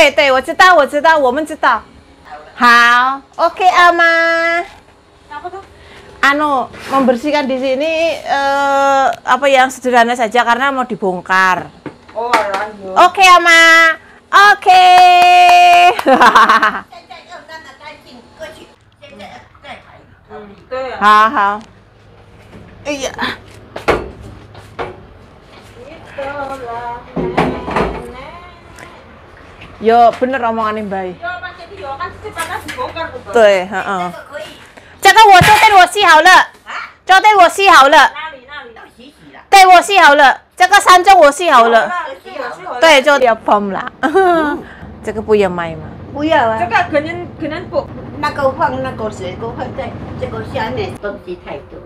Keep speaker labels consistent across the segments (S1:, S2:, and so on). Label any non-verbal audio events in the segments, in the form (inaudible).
S1: 对对，我知道，我知道，我们知道。好，oke Ama.
S2: Apa tuh?
S1: Anu membersihkan di sini eh, apa yang sederhana saja karena mau dibongkar.
S2: Oh, lanjut.
S1: Oke Ama. Oke. (laughs)
S3: 现在要让它干净过去，现在要再排。
S2: Hmm, tuh ya.
S1: 好好。Iya.
S2: Itulah nenek.
S1: Yo bener omongan Mbak.
S2: Yo, pakai dia kan secepatnya dibongkar tuh. Bang.
S1: 对，嗯嗯。
S3: 这个可以
S1: 这个我昨天我洗好了，
S3: 啊，
S1: 昨天我洗好了，
S2: 哪里哪里？
S3: 要洗洗了。
S1: 对我洗好了，这个山椒我洗好了，
S2: 对，我去好了。
S1: 对，就要崩了。这个不要卖吗？
S3: 不要啊
S2: 这，个可能可能不。
S3: 那个放那个水果放在这个下面，东西太多。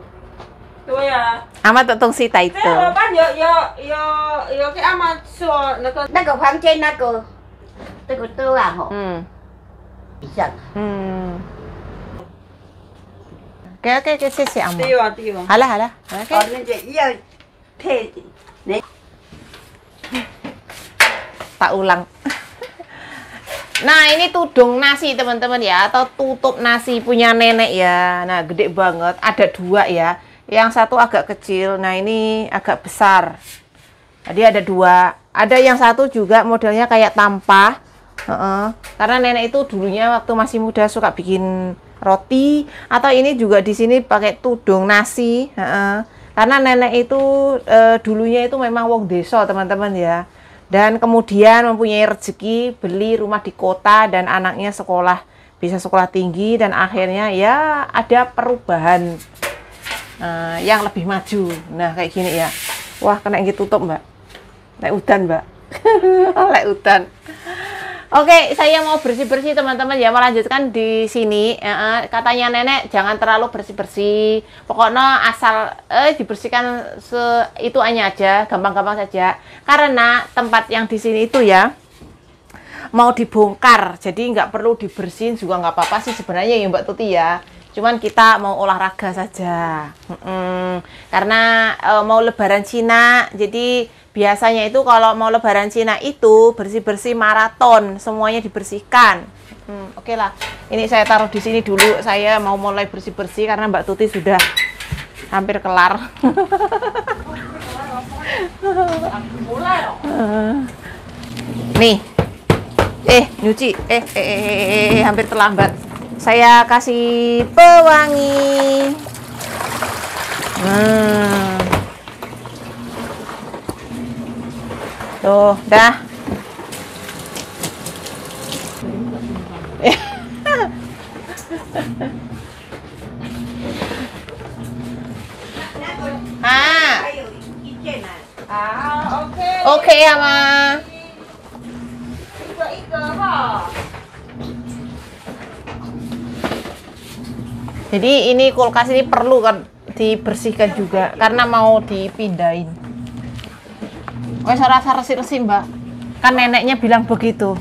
S2: 对呀。
S1: 阿妈的东西太
S2: 这个老
S1: 多。
S2: 板有有有有给阿妈说那个
S3: 那个房间那个 这个多啊吼，
S1: 嗯
S3: 一下。
S1: 嗯。OK OK OK，谢谢阿妈。
S2: 对啊对啊。
S1: 好了好了
S3: 哦，
S1: OK。，
S3: 那个要配
S1: Tak ulang. Nah ini tudung nasi teman-teman ya atau tutup nasi punya nenek ya. Nah gede banget. Ada dua ya. Yang satu agak kecil. Nah ini agak besar. Jadi ada dua. Ada yang satu juga modelnya kayak tampah. Heeh. Karena nenek itu dulunya waktu masih muda suka bikin roti. Atau ini juga di sini pakai tudung nasi. Heeh. Karena nenek itu eh, dulunya itu memang wong desa teman-teman ya dan kemudian mempunyai rezeki beli rumah di kota dan anaknya sekolah bisa sekolah tinggi dan akhirnya ya ada perubahan eh, yang lebih maju nah kayak gini ya wah kena gitu tutup mbak naik udan mbak (laughs) naik udan Oke, saya mau bersih-bersih teman-teman ya melanjutkan di sini. Katanya nenek jangan terlalu bersih-bersih. Pokoknya asal eh dibersihkan se itu aja, gampang-gampang saja. Karena tempat yang di sini itu ya mau dibongkar, jadi nggak perlu dibersihin juga nggak apa-apa sih sebenarnya ya Mbak Tuti ya. Cuman kita mau olahraga saja, Mm-mm. karena eh, mau Lebaran Cina, jadi biasanya itu kalau mau Lebaran Cina itu bersih-bersih maraton, semuanya dibersihkan. Hmm, Oke lah, ini saya taruh di sini dulu. Saya mau mulai bersih-bersih karena Mbak Tuti sudah hampir kelar. (laughs) Nih, eh nyuci, eh, eh, eh, eh, eh, hampir terlambat. Saya kasih pewangi. Hmm. Tuh, dah. Jadi ini kulkas ini perlu kan dibersihkan juga karena mau dipindahin. Wes rasa resi-resi, Mbak. Kan neneknya bilang begitu.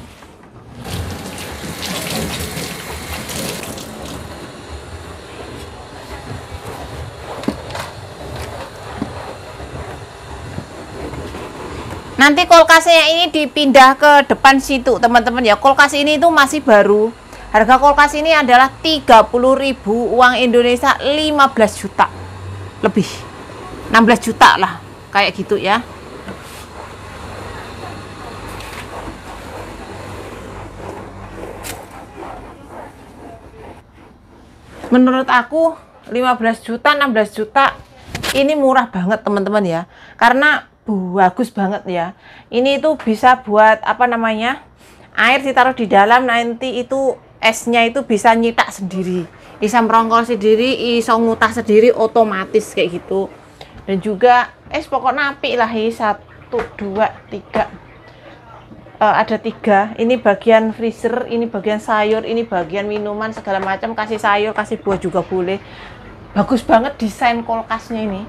S1: Nanti kulkasnya ini dipindah ke depan situ, teman-teman ya. Kulkas ini itu masih baru. Harga kulkas ini adalah 30.000 uang Indonesia 15 juta. Lebih. 16 juta lah. Kayak gitu ya. Menurut aku 15 juta, 16 juta ini murah banget teman-teman ya. Karena bagus banget ya. Ini itu bisa buat apa namanya? Air ditaruh di dalam nanti itu esnya itu bisa nyitak sendiri. Bisa merongkol sendiri, iso ngutah sendiri otomatis kayak gitu. Dan juga es pokoknya api lah ini satu, dua, tiga. Eh, ada tiga. Ini bagian freezer, ini bagian sayur, ini bagian minuman segala macam. Kasih sayur, kasih buah juga boleh. Bagus banget desain kulkasnya ini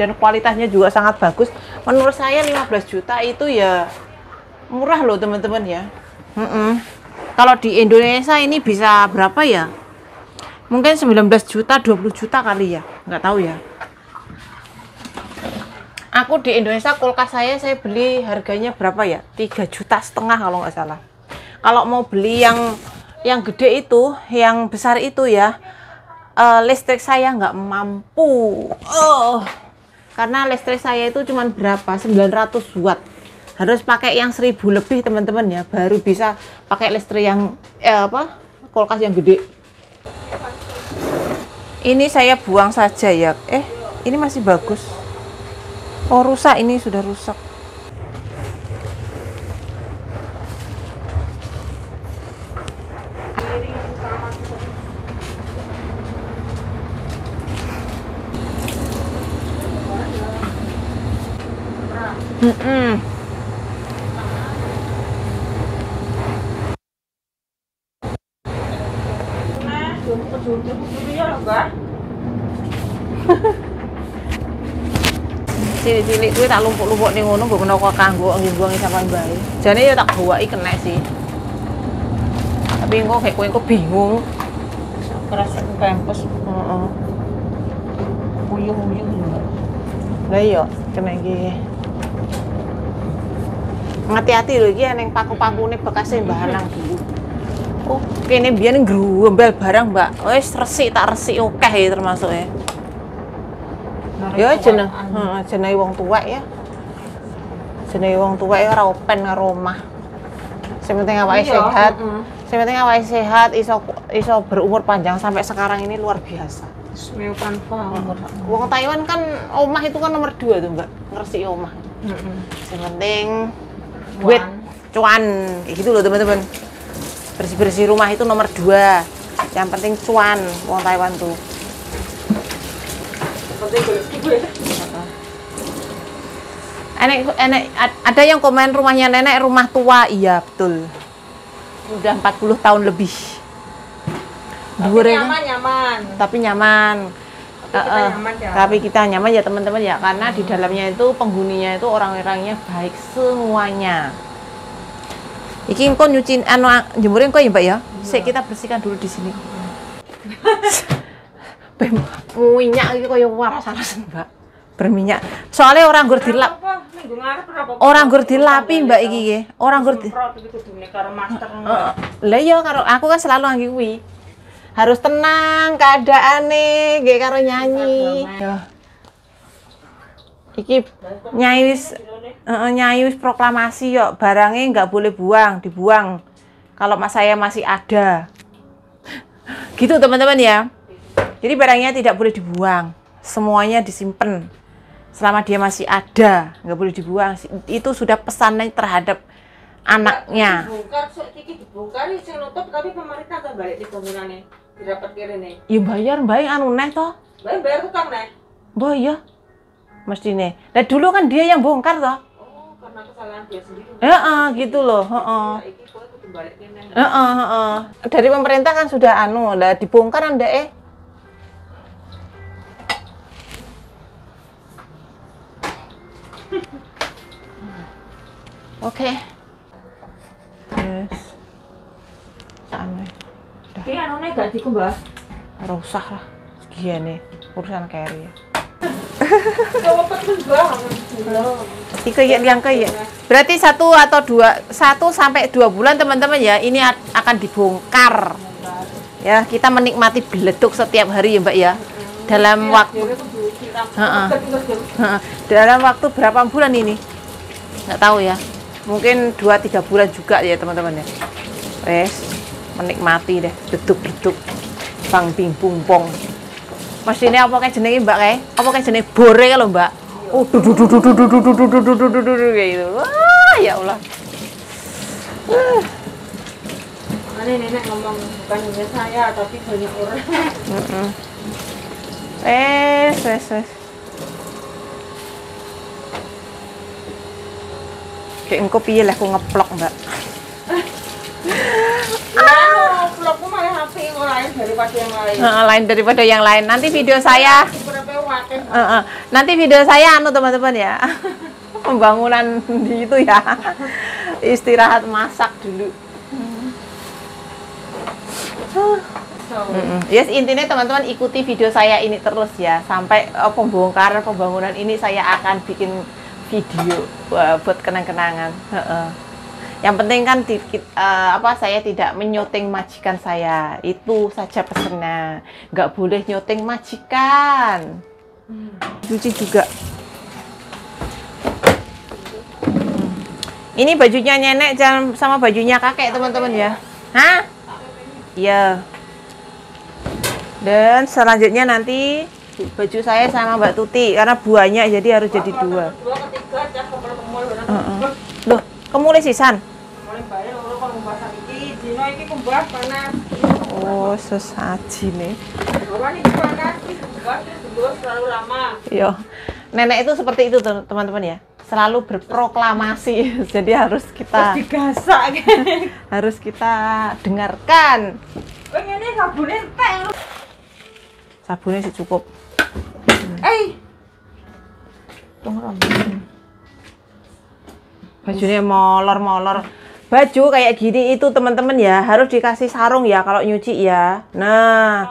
S1: dan kualitasnya juga sangat bagus. Menurut saya 15 juta itu ya murah loh teman-teman ya. Mm-mm. Kalau di Indonesia ini bisa berapa ya? Mungkin 19 juta, 20 juta kali ya. Nggak tahu ya. Aku di Indonesia kulkas saya saya beli harganya berapa ya? 3 juta setengah kalau nggak salah. kalau mau beli yang yang gede itu, yang besar itu ya, eh, listrik saya nggak mampu. Oh, karena listrik saya itu cuma berapa? 900 watt. Harus pakai yang 1000 lebih teman-teman ya, baru bisa pakai listrik yang eh, apa? kulkas yang gede. Ini saya buang saja ya. Eh, ini masih bagus. Oh, rusak ini sudah rusak. Mm-mm. Cilik-cilik kuwi tak lumpuk-lumpuk ning ngono mbok menawa kanggo nggih sampean bae. Jane ya tak gawaki kena sih. Tapi engko kayak kowe engko bingung.
S2: Kerasa pempes.
S1: Heeh.
S2: Uyung-uyung.
S1: Lah iya, kena iki. Hati-hati lho iki ning paku-pakune bekasnya Mbah Anang dulu. Oh, kene biyen grumbel barang, Mbak. Wis resik tak resik akeh ya termasuk ya. Ya jeneng, heeh, jenenge wong tuwek ya. Jenenge wong tuwek ya ora open karo omah. Sing penting awake
S2: Iya,
S1: sehat.
S2: heeh.
S1: Sing penting awake sehat, iso iso berumur panjang sampai sekarang ini luar biasa.
S2: Smeo tanpa umur.
S1: Wong Taiwan kan omah itu kan nomor dua tuh, Mbak. Ngeresiki omah.
S2: Heeh.
S1: Yang penting duit cuan kayak gitu loh teman-teman bersih bersih rumah itu nomor dua. Yang penting cuan wong Taiwan tuh. Enek enek ad- ada yang komen rumahnya nenek rumah tua? Iya betul. Udah 40 tahun lebih.
S2: Tapi nyaman nyaman.
S1: tapi nyaman.
S2: Tapi kita
S1: eh,
S2: nyaman ya.
S1: tapi kita nyaman ya teman-teman ya karena di dalamnya itu penghuninya itu orang-orangnya baik semuanya iki engko nyuci anu jemurin kok ya mbak ya Sik, kita bersihkan dulu di sini (laughs) minyak iki koyo waras-warasan mbak berminyak soalnya orang gur dilap orang gur dilapi mbak iki nggih. orang gur. Lah iya karo aku kan selalu anggi kuwi. Harus tenang keadaane nggih karo nyanyi. Ya. Iki nyai wis heeh, nyai wis proklamasi yo barangnya nggak boleh buang, dibuang. Kalau mas saya masih ada. Gitu teman-teman ya. Jadi barangnya tidak boleh dibuang. Semuanya disimpan. Selama dia masih ada, nggak boleh dibuang. Itu sudah pesannya terhadap anaknya.
S2: Dibongkar dibongkar sing nutup tapi pemerintah balik di. Didapat.
S1: Ya bayar mbak yang anu neh toh.
S2: Bayar bayar utang nih.
S1: Mbak Mesti nih. Nah dulu kan dia yang bongkar toh.
S2: Oh, karena kesalahan dia sendiri.
S1: Heeh, gitu loh, heeh. Heeh, heeh. Dari pemerintah kan sudah anu, lah dibongkar anda (laughs) eh. Oke. Yes. Sana.
S2: Iki anune gak dikumbah.
S1: Ora usah lah. Segini urusan carry. Ya yang ya. Berarti satu atau dua, satu sampai dua bulan teman-teman ya, ini akan dibongkar. Ya, kita menikmati beleduk setiap hari ya Mbak ya. Dalam waktu Heeh. Heeh. dalam waktu berapa bulan ini? Nggak tahu ya. Mungkin dua tiga bulan juga ya teman-teman ya. Wes, menikmati deh, beduk-beduk, bang bing. Mas ini apa kayak jenenge Mbak kayak? Apa kayak jenenge bore kalau Mbak? Oh, du du du du du du du du du du du du du du du kayak gitu. Wah, ya Allah.
S2: Ini nenek ngomong bukan hanya saya tapi banyak orang.
S1: Heeh. Wes, wes, wes. Kayak engko piye lah aku ngeplok, Mbak.
S2: Lain daripada yang lain.
S1: Heeh, lain daripada yang lain. Nanti video saya
S2: wakil?
S1: Heeh. nanti video saya anu teman-teman ya. (laughs) Pembangunan di itu ya. Istirahat masak dulu. Mm-mm. Yes, intinya teman-teman ikuti video saya ini terus ya sampai eh, pembongkaran pembangunan ini saya akan bikin video Wah, buat kenang-kenangan. Heeh. Yang penting kan di, eh, apa saya tidak menyuting majikan saya. Itu saja pesennya. Nggak boleh nyuting majikan. Cuci juga. Ini bajunya nenek jangan sama bajunya kakek teman-teman ya. Hah? Iya. Dan selanjutnya nanti baju saya sama Mbak Tuti karena banyak jadi harus jadi dua.
S2: Orang.
S1: Heeh. Loh, kemulai sisan.
S2: Mulai bayar orang kalau ngumbah sakit. Kumbah panas.
S1: Oh, sesaji nih.
S2: Bawa nih panas, iki kumbah terus selalu lama.
S1: Yo, nenek itu seperti itu teman-teman ya. Selalu berproklamasi. (laughs) Jadi harus kita
S2: Digasak (laughs)
S1: harus kita dengarkan.
S2: Pengen ini sabunnya entek.
S1: Sabunnya sih cukup.
S2: Eh,
S1: Bajunya molor-molor. Baju kayak gini itu teman-teman ya harus dikasih sarung ya kalau nyuci ya. Nah,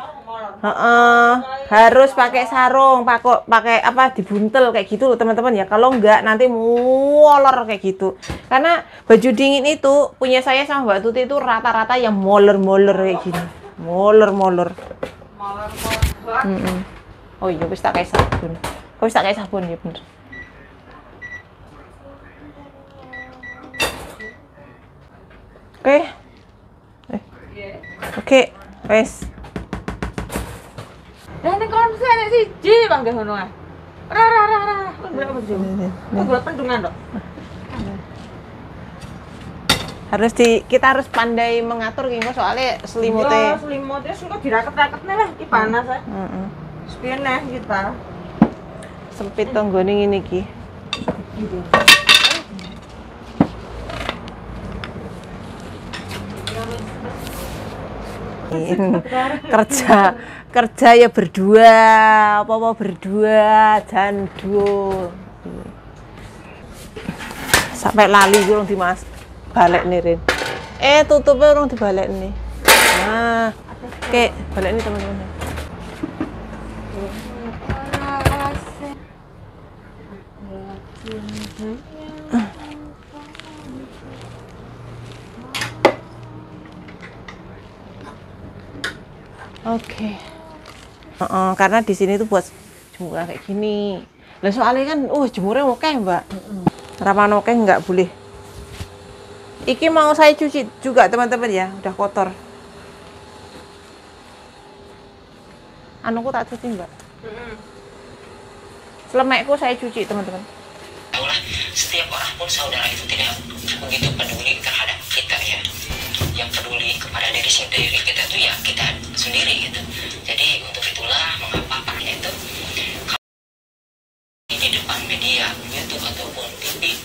S1: heeh, harus pakai sarung, pakai pakai apa dibuntel kayak gitu loh teman-teman ya. Kalau enggak nanti molor kayak gitu. Karena baju dingin itu punya saya sama Mbak Tuti itu rata-rata yang molor-molor kayak gini. Molor-molor.
S2: molor-molor.
S1: Mm-mm. Oh iya, wis tak kayak sabun. Wis tak kayak sabun ya bener. Oke. Eh. Oke, wes.
S2: Lah ning kon sih nek siji bang ge ngono ah. Ra ra ra ra. Kon berapa sih? Kon golek pendungan tok.
S1: Harus di kita harus pandai mengatur Kingo soalnya
S2: Iya,
S1: selimutnya.
S2: selimutnya suka diraket-raketnya lah iki panas ah.
S1: Heeh.
S2: Sepiye nah kita.
S1: Sempit tonggone ngene iki. Kerja kerja ya berdua apa apa berdua dan duo. Sampai lali gue orang dimas balik nih Rin. Eh tutupnya orang dibalik nih. Nah oke balik nih teman-teman Oke. Heeh, karena di sini tuh buat jemuran kayak gini. Lah soalnya kan, uh jemurnya oke mbak. Rapan oke nggak boleh. Iki mau saya cuci juga teman-teman ya, udah kotor. Anuku tak cuci mbak. Selemekku saya cuci teman-teman.
S4: Setiap orang pun saudara itu tidak begitu peduli. Yang peduli kepada diri sendiri kita itu ya kita sendiri gitu. Jadi untuk itulah mengapa paknya itu di depan media YouTube ataupun TV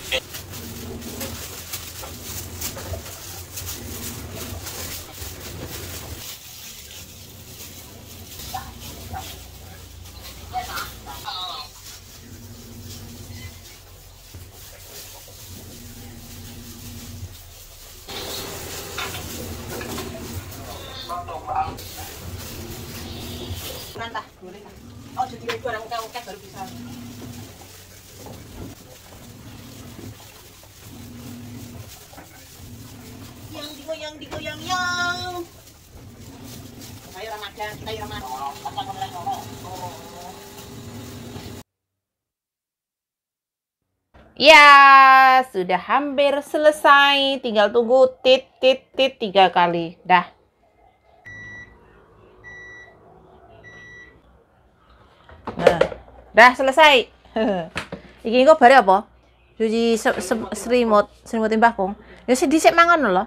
S1: Oh, jadi barang oke-oke baru bisa. Yang digoyang, digoyang, yang. Ayo Ramadan, kita ayo Ramadan. Ya, sudah hampir selesai. Tinggal tunggu tit tit tit tiga kali. Dah. Nah, dah selesai. (laughs) Iki kok bare apa? Cuci se se selimut, selimut mbahku. Ya sih dhisik mangan lho.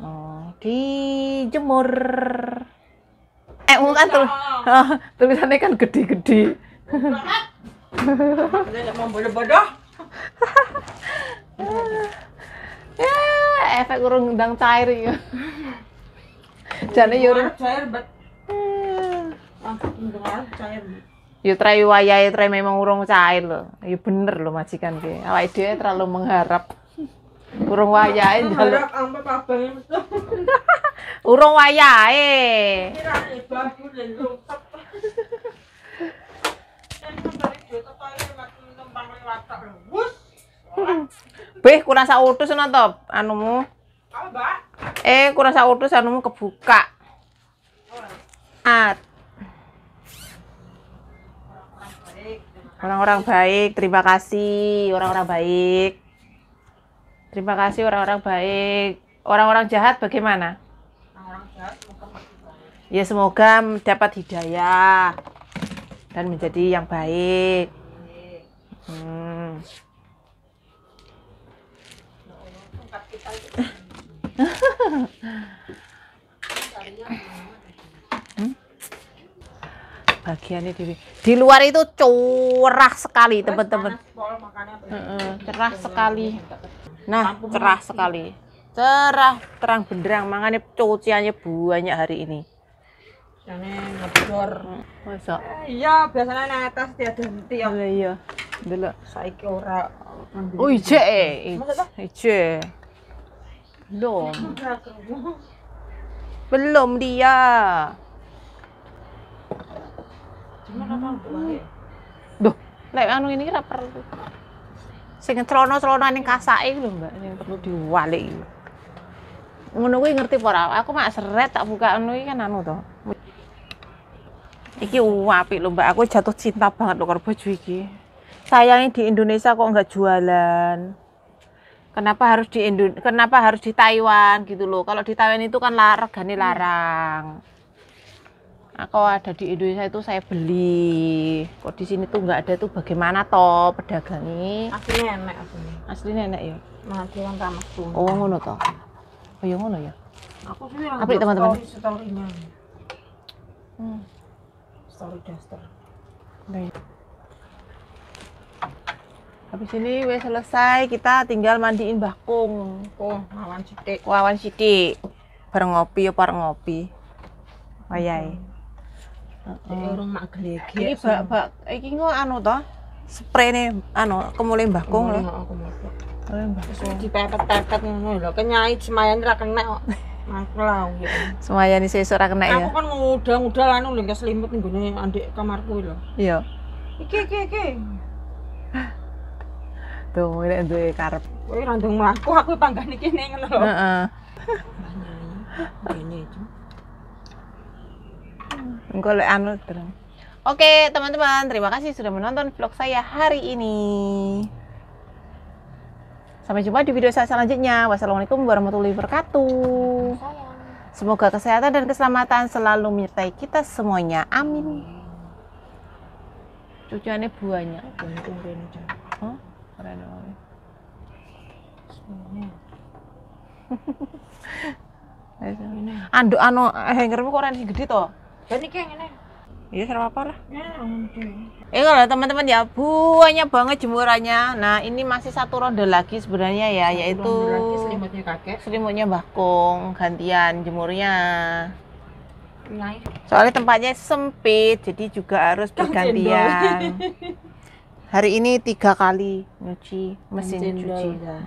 S1: Oh, dijemur. Eh, kan tuh. (laughs) Tulisannya kan gede-gede.
S2: Nek mau bodoh-bodoh.
S1: Ya, efek urung ndang cair ya. Jane yo urung
S2: cair bet. Langsung dengar cair.
S1: Ya trai wayahe trai memang urung cair lho. Ya bener lho majikan ki. Awake dhewe terlalu mengharap. Urung wayahe njaluk. (laughs) Urung wayahe.
S2: Kira babu dan (laughs)
S1: Beh, kurang sak utus ana to anumu. Eh, kurang sak utus anumu kebuka. At. Orang-orang baik, terima kasih orang-orang baik. Terima kasih orang-orang baik. Orang-orang jahat bagaimana?
S2: Orang jahat semoga.
S1: Ya semoga dapat hidayah dan menjadi yang baik. Hmm. Bagiannya di, di luar itu curah sekali teman-teman. Cerah sekali. Nah, cerah sekali. Cerah, terang benderang. Makanya cuciannya banyak hari ini.
S2: Jane ngedor.
S1: Masa?
S2: Iya, biasanya netes dia ganti ya.
S1: Iya, iya. Dulu.
S2: Saiki ora.
S1: Oh, ije. Ije. Belum. Belum dia.
S2: Cuma apa
S1: Duh, lek anu ini kira perlu. Sing celana-celana ning kasake lho, Mbak, yang perlu diwalik. Ngono kuwi ngerti apa ora? Aku mak seret tak buka anu iki kan anu to. Iki apik lho, Mbak. Aku jatuh cinta banget lho karo baju iki. Sayangnya di Indonesia kok nggak jualan. Kenapa harus di Indo kenapa harus di Taiwan gitu loh. Kalau di Taiwan itu kan regane larang. Kalau ada di Indonesia itu saya beli. Kok di sini tuh nggak ada tuh bagaimana toh pedagangnya?
S2: Aslinya enak aslinya.
S1: Aslinya enak ya.
S2: Mati kan tamas tuh.
S1: Oh ngono toh. Oh ya ngono ya.
S2: Aku sih yang
S1: Apik,
S2: buat
S1: teman-teman. Hmm.
S2: Story daster.
S1: Baik. Habis ini wes selesai, kita tinggal mandiin bakung.
S2: Oh, lawan sithik.
S1: Wawan sithik. Bareng ngopi ya bareng ngopi. Wayai.
S2: Jadi orang mak gelege.
S1: Iki bak bak iki kok anu toh? Spray nih, anu kemulai bakung
S2: mau.
S1: Kemulai bakung.
S2: Dipepet-pepet ngono lho. Kenyai semayan ra kena kok. (laughs) Aku lau gitu.
S1: Semuanya nih sesuk ora kena ya.
S2: Aku kan ngudang-ngudang anu lho nggak selimut ning gone andik kamarku lho.
S1: Iya.
S2: Iki iki iki.
S1: Tuh, ini duwe karep.
S2: Kowe randung mlaku aku panggane kene ngono lho.
S1: Heeh.
S2: Ini itu.
S1: Engko lek anu terus. Oke, teman-teman, terima kasih sudah menonton vlog saya hari ini. Sampai jumpa di video saya selanjutnya. Wassalamualaikum warahmatullahi wabarakatuh. Semoga kesehatan dan keselamatan selalu menyertai kita semuanya. Amin. Cuciannya? Keren banget. Anduk anu hangermu kok ora gede to?
S2: Dan iki ngene.
S1: Iya, serap apa lah.
S2: Ya.
S1: Eh kalau teman-teman ya banyak banget jemurannya. Nah ini masih satu ronde lagi sebenarnya ya, yaitu
S2: lagi selimutnya kakek.
S1: selimutnya bakung gantian jemurnya.
S2: Naik.
S1: Soalnya tempatnya sempit, jadi juga harus bergantian. Hari ini tiga kali nyuci mesin cuci.
S2: ya.